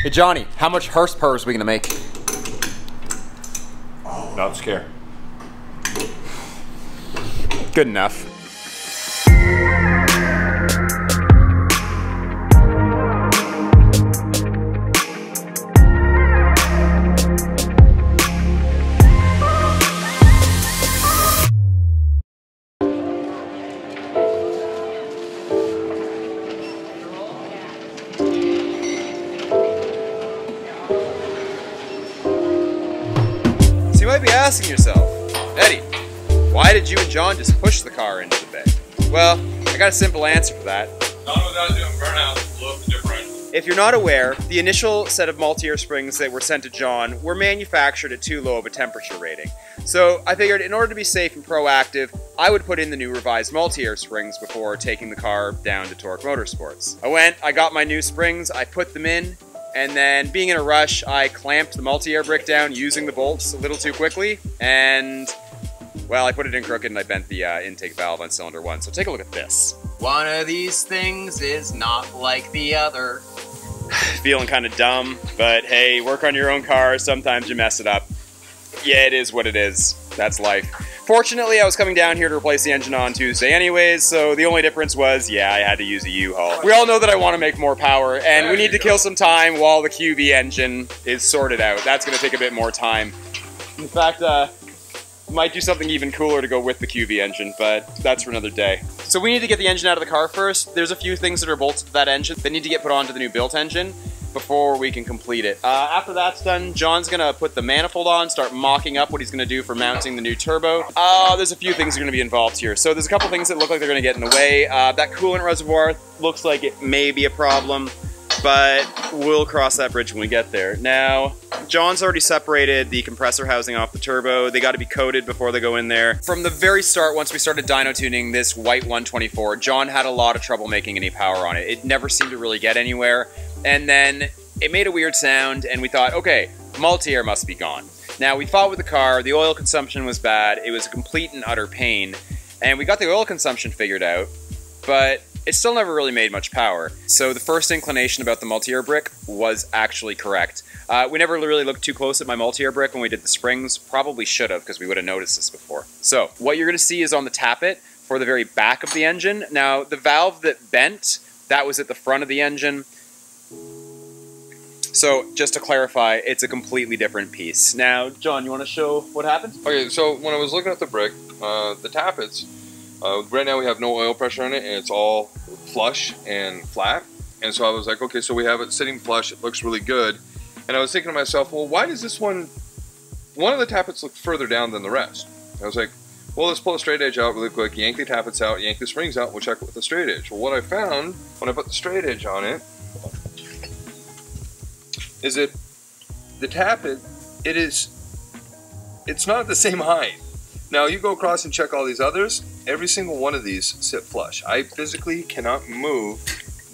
Hey Johnny, how much horsepower we gonna make? Not scared. Good enough. Asking yourself, Eddie, why did you and John just push the car into the bay? Well, I got a simple answer for that. Not without doing up the different. If you're not aware, the initial set of multi-air springs that were sent to John were manufactured at too low of a temperature rating. So I figured in order to be safe and proactive, I would put in the new revised multi-air springs before taking the car down to Torque Motorsports. I went, I got my new springs, I put them in, and then being in a rush, I clamped the multi-air brick down using the bolts a little too quickly, and well, I put it in crooked and I bent the uh, intake valve on cylinder one. So take a look at this. One of these things is not like the other. feeling kind of dumb, but hey, work on your own car. Sometimes you mess it up. Yeah, it is what it is. That's life. Fortunately, I was coming down here to replace the engine on Tuesday anyways, so the only difference was, yeah, I had to use a U-Haul. We all know that I want to make more power, and we need to kill some time while the QV engine is sorted out. That's going to take a bit more time. In fact, uh, might do something even cooler to go with the QV engine, but that's for another day. So we need to get the engine out of the car first. There's a few things that are bolted to that engine that need to get put onto the new built engine before we can complete it. Uh, after that's done, John's gonna put the manifold on, start mocking up what he's gonna do for mounting the new turbo. Uh, there's a few things that are gonna be involved here. So there's a couple things that look like they're gonna get in the way. Uh, that coolant reservoir looks like it may be a problem but we'll cross that bridge when we get there. Now, John's already separated the compressor housing off the turbo. They got to be coated before they go in there. From the very start, once we started dyno tuning this white 124, John had a lot of trouble making any power on it. It never seemed to really get anywhere. And then it made a weird sound, and we thought, okay, multi-air must be gone. Now, we fought with the car. The oil consumption was bad. It was a complete and utter pain. And we got the oil consumption figured out, but it still never really made much power. So the first inclination about the multi-air brick was actually correct. Uh, we never really looked too close at my multi-air brick when we did the springs. Probably should have because we would have noticed this before. So what you're going to see is on the tappet for the very back of the engine. Now the valve that bent, that was at the front of the engine. So just to clarify, it's a completely different piece. Now, John, you want to show what happened? Okay, so when I was looking at the brick, uh, the tappets, uh, right now we have no oil pressure on it and it's all flush and flat. And so I was like, okay, so we have it sitting flush. It looks really good. And I was thinking to myself, well, why does this one, one of the tappets look further down than the rest? I was like, well, let's pull the straight edge out really quick, yank the tappets out, yank the springs out, we'll check it with the straight edge. Well, what I found when I put the straight edge on it is it, the tappet, it is, it's not the same height. Now you go across and check all these others, every single one of these sit flush. I physically cannot move.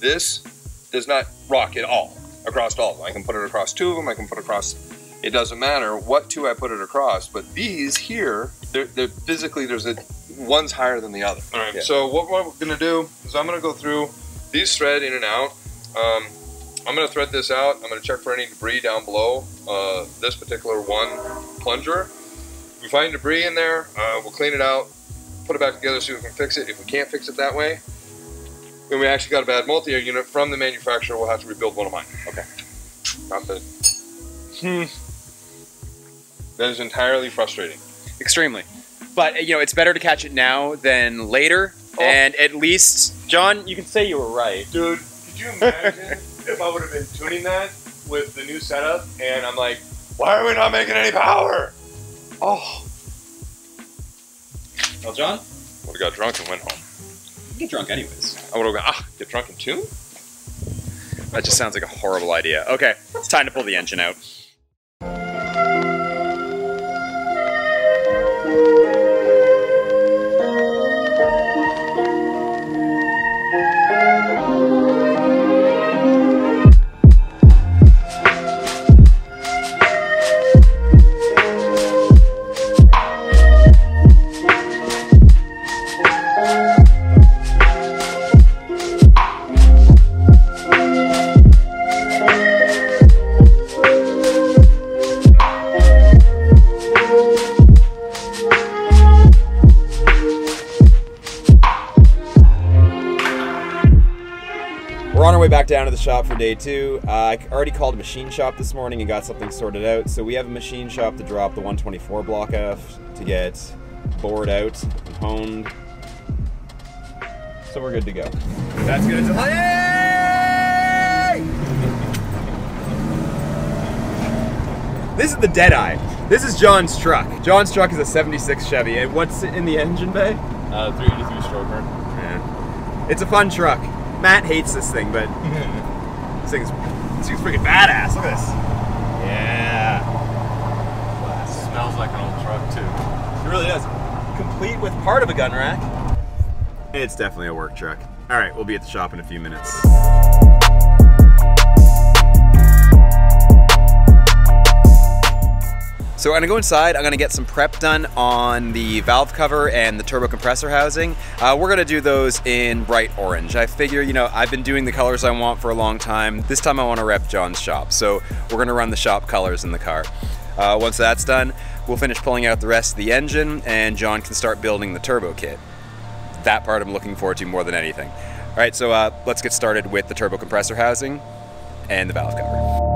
This does not rock at all across all of them. I can put it across two of them, I can put across, it doesn't matter what two I put it across, but these here, they're, they're physically, there's a, one's higher than the other. All right, Yeah. so what we're gonna do is I'm gonna go through these thread in and out. Um, I'm gonna thread this out. I'm gonna check for any debris down below uh, this particular one plunger. If we find debris in there, uh, we'll clean it out, put it back together so we can fix it. If we can't fix it that way, then we actually got a bad multi-air unit from the manufacturer. We'll have to rebuild one of mine. Okay. Not that. Hmm. That is entirely frustrating. Extremely. But, you know, it's better to catch it now than later. Oh. And at least, John, you can say you were right. Dude, could you imagine if I would have been tuning that with the new setup and I'm like, Why are we not making any power? Oh. Well, John, Would have got drunk and went home. you get drunk anyways. I would have gone, ah, get drunk and tune? That just sounds like a horrible idea. Okay, it's time to pull the engine out. Way back down to the shop for day two. Uh, I already called a machine shop this morning and got something sorted out. So we have a machine shop to drop the 124 block off to get bored out and honed. So we're good to go. That's gonna delay. This is the Deadeye. This is John's truck. John's truck is a 76 Chevy. And what's in the engine bay? Uh, 383 stroker. Yeah. It's a fun truck. Matt hates this thing, but this thing's this thing's freaking badass. Look at this. Yeah. Smells like an old truck too. It really does. Complete with part of a gun rack. It's definitely a work truck. All right, we'll be at the shop in a few minutes. So I'm gonna go inside. I'm gonna get some prep done on the valve cover and the turbo compressor housing. Uh, we're gonna do those in bright orange. I figure, you know, I've been doing the colors I want for a long time. This time I wanna rep John's shop. So we're gonna run the shop colors in the car. Uh, once that's done, we'll finish pulling out the rest of the engine and John can start building the turbo kit. That part I'm looking forward to more than anything. All right, so uh, let's get started with the turbo compressor housing and the valve cover.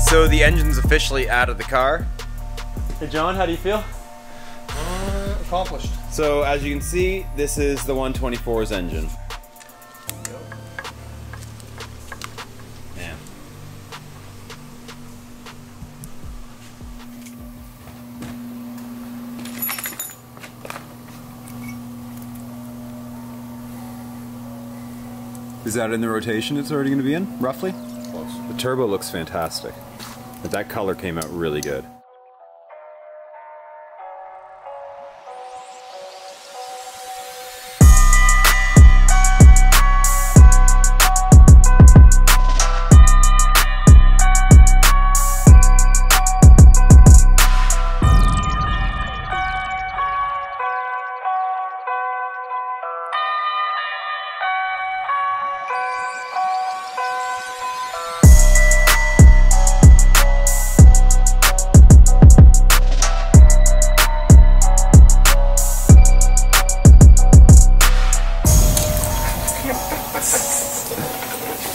So the engine's officially out of the car. Hey John, how do you feel? Uh, accomplished. So as you can see, this is the 124's engine. Man. Is that in the rotation it's already going to be in, roughly? Turbo looks fantastic. That color came out really good.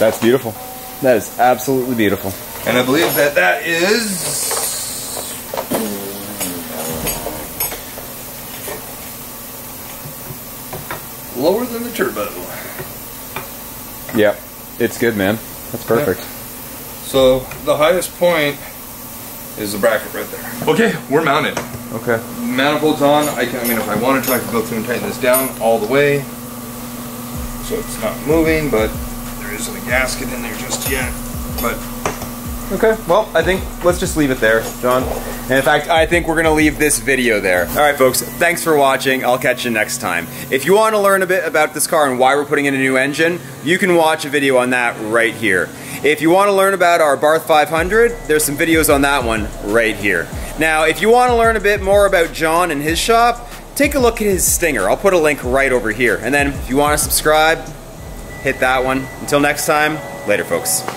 That's beautiful. That is absolutely beautiful. And I believe that that is. Lower than the turbo. Yep. It's good, man. That's perfect. So the highest point is the bracket right there. Okay, we're mounted. Okay. Manifolds on. I can. I mean, if I wanted to, I could go through and tighten this down all the way, so it's not moving. But there isn't a gasket in there just yet. But Okay, well, I think let's just leave it there, John. And in fact, I think we're gonna leave this video there. All right, folks, thanks for watching. I'll catch you next time. If you wanna learn a bit about this car and why we're putting in a new engine, you can watch a video on that right here. If you wanna learn about Abarth 500, there's some videos on that one right here. Now, if you wanna learn a bit more about John and his shop, take a look at his Stinger. I'll put a link right over here. And then if you wanna subscribe, hit that one. Until next time, later, folks.